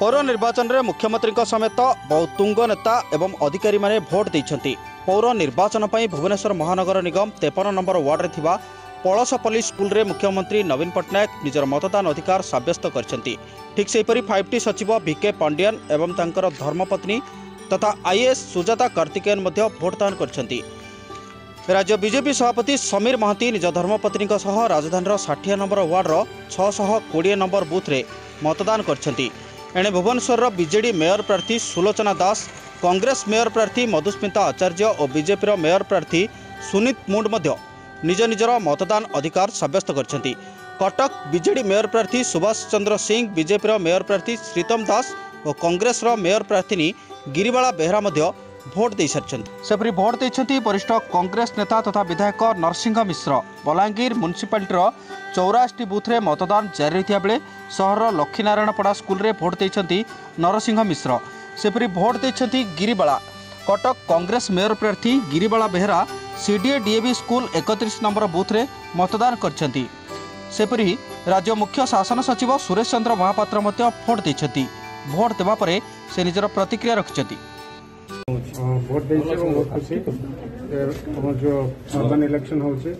ପୌର ନିର୍ବାଚନରେ ମୁଖ୍ୟମନ୍ତ୍ରୀଙ୍କ ସମେତ ବହୁ ତୁଙ୍ଗ ନେତା ଏବଂ ଅଧିକାରୀମାନେ ଭୋଟ୍ ଦେଇଛନ୍ତି ପୌର ନିର୍ବାଚନ ପାଇଁ ଭୁବନେଶ୍ୱର ମହାନଗର ନିଗମ ତେପନ ନମ୍ବର ୱାର୍ଡରେ ଥିବା ପଳସପଲ୍ଲୀ ସ୍କୁଲରେ ମୁଖ୍ୟମନ୍ତ୍ରୀ ନବୀନ ପଟ୍ଟନାୟକ ନିଜର ମତଦାନ ଅଧିକାର ସାବ୍ୟସ୍ତ କରିଛନ୍ତି ଠିକ୍ ସେହିପରି ଫାଇଭ୍ ଟି ସଚିବ ଭିକେ ପାଣ୍ଡିଆନ ଏବଂ ତାଙ୍କର ଧର୍ମପତ୍ନୀ ତଥା ଆଇଏଏସ୍ ସୁଜାତା କାର୍ତ୍ତିକେୟନ ମଧ୍ୟ ଭୋଟଦାନ କରିଛନ୍ତି ରାଜ୍ୟ ବିଜେପି ସଭାପତି ସମୀର ମହାନ୍ତି ନିଜ ଧର୍ମପତ୍ନୀଙ୍କ ସହ ରାଜଧାନୀର ଷାଠିଏ ନମ୍ବର ୱାର୍ଡର ଛଅଶହ କୋଡ଼ିଏ ନମ୍ବର ବୁଥ୍ରେ ମତଦାନ କରିଛନ୍ତି ଏଣେ ଭୁବନେଶ୍ୱରର ବିଜେଡି ମେୟର ପ୍ରାର୍ଥୀ ସୁଲୋଚନା ଦାସ କଂଗ୍ରେସ ମେୟର ପ୍ରାର୍ଥୀ ମଧୁସ୍ମିତା ଆଚାର୍ଯ୍ୟ ଓ ବିଜେପିର ମେୟର ପ୍ରାର୍ଥୀ ସୁନୀତ ମୁଣ୍ଡ ମଧ୍ୟ ନିଜ ନିଜର ମତଦାନ ଅଧିକାର ସାବ୍ୟସ୍ତ କରିଛନ୍ତି କଟକ ବିଜେଡି ମେୟର ପ୍ରାର୍ଥୀ ସୁଭାଷ ଚନ୍ଦ୍ର ସିଂ ବିଜେପିର ମେୟର ପ୍ରାର୍ଥୀ ଶ୍ରୀତମ ଦାସ ଓ କଂଗ୍ରେସର ମେୟର ପ୍ରାର୍ଥିନୀ ଗିରିବାଳା ବେହେରା ମଧ୍ୟ भोट दे सारी भोट दे वरिष्ठ कंग्रेस नेता तथा विधायक नरसिंह मिश्र बलांगीर म्यूनिशिपाल चौराशी बुथ में मतदान जारी रही बेले लक्ष्मीनारायणपड़ा स्कूल में भोट दे नरसिंह मिश्र सेपरी भोट दे गिरीवाला कटक कंग्रेस मेयर प्रार्थी गिरीवाला बेहरा सीडीए डीएवी स्कूल एकत्र नंबर बुथ में मतदान करपरी राज्य मुख्य शासन सचिव सुरेश चंद्र महापात्र भोट देते भोट देवा से निजर प्रतिक्रिया रखिंट भोट दे बहुत खुशी आम जो नर्दन इलेक्शन होशा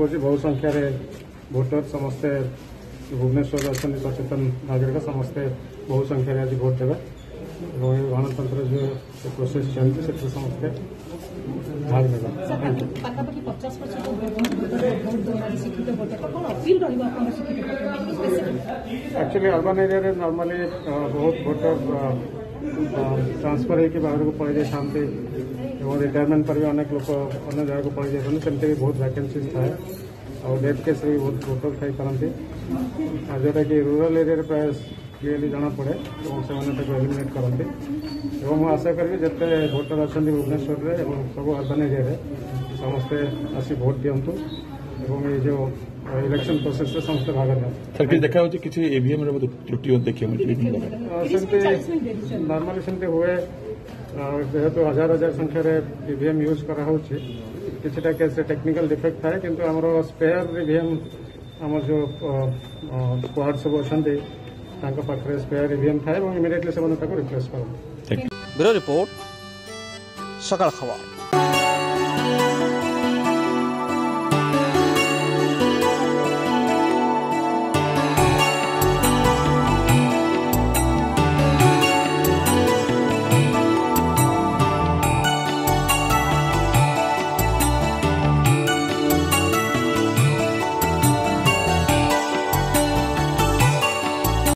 कर बहु संख्यार भोटर समस्ते भुवनेश्वर अच्छा सचेतन नागरिक समस्ते बहु संख्य आज भोट देवे गणतंत्र जो प्रोसेस चलती से समस्ते भाग ले एक्चुअली अर्बान एरिया नर्माली बहुत भोटर ट्रांसफर होकर बाहर को पलि जाता रिटायरमेंट पर भी अनेक लोक अगर जगह को पलि जाते सेमती भी बहुत भैकेसी थाए और डेथ केस भी बहुत टोटल थी जोटा कि रूराल एरिया प्राय क्लीअरली जना पड़े और से एलिमेट करते आशा करी जिते भोटर अच्छे भुवनेश्वर में सब अर्बान एरिया समस्ते आसी भोट दिंतु इलेक्शन प्रोसेस से समस्त भाग सर कि देखा हो किसी तो त्रुटि नर्माली से हुए जेहेतु तो हजार हजार संख्यार इम यूज करा किसीटा के टेक्निकल डिफेक्ट था कि आम स्पेयर इम आम जो स्क्वाड सब अच्छा स्पेयर इम था इमिडियेटली रिप्लेस कर